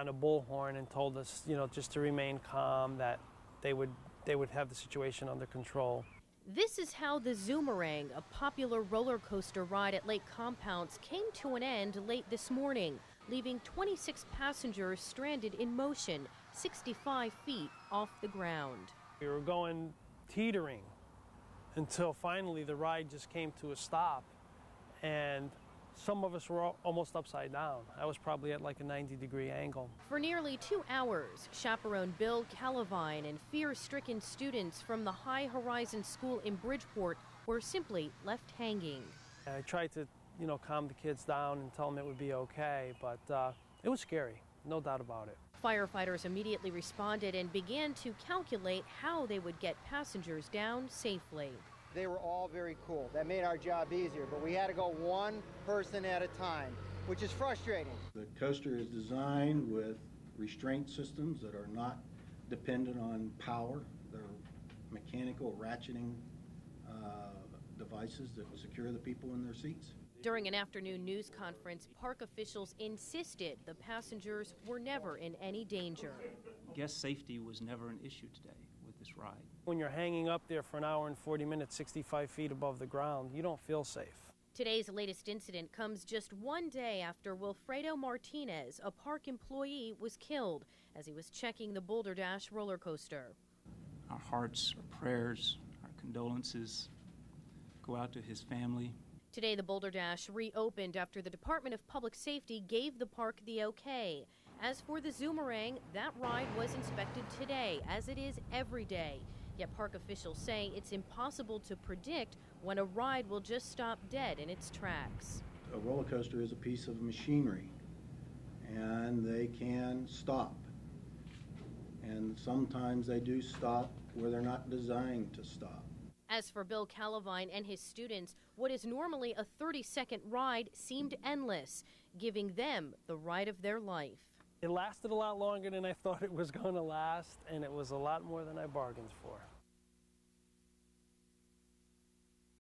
on a bullhorn and told us, you know, just to remain calm, that they would they would have the situation under control. This is how the Zoomerang, a popular roller coaster ride at Lake Compounce, came to an end late this morning, leaving 26 passengers stranded in motion 65 feet off the ground. We were going teetering until finally the ride just came to a stop and some of us were almost upside down. I was probably at like a 90 degree angle. For nearly two hours, chaperone Bill Calavine and fear stricken students from the High Horizon School in Bridgeport were simply left hanging. I tried to, you know, calm the kids down and tell them it would be okay, but uh, it was scary, no doubt about it. Firefighters immediately responded and began to calculate how they would get passengers down safely. They were all very cool. That made our job easier, but we had to go one person at a time, which is frustrating. The coaster is designed with restraint systems that are not dependent on power. They're mechanical ratcheting uh, devices that will secure the people in their seats. During an afternoon news conference, park officials insisted the passengers were never in any danger. Guest safety was never an issue today with this ride. When you're hanging up there for an hour and 40 minutes, 65 feet above the ground, you don't feel safe. Today's latest incident comes just one day after Wilfredo Martinez, a park employee, was killed as he was checking the Boulder Dash roller coaster. Our hearts, our prayers, our condolences go out to his family. Today, the Boulder Dash reopened after the Department of Public Safety gave the park the okay. As for the Zoomerang, that ride was inspected today, as it is every day. Yet park officials say it's impossible to predict when a ride will just stop dead in its tracks. A roller coaster is a piece of machinery, and they can stop. And sometimes they do stop where they're not designed to stop. As for Bill Calavine and his students, what is normally a 30 second ride seemed endless, giving them the ride of their life. It lasted a lot longer than I thought it was going to last, and it was a lot more than I bargained for.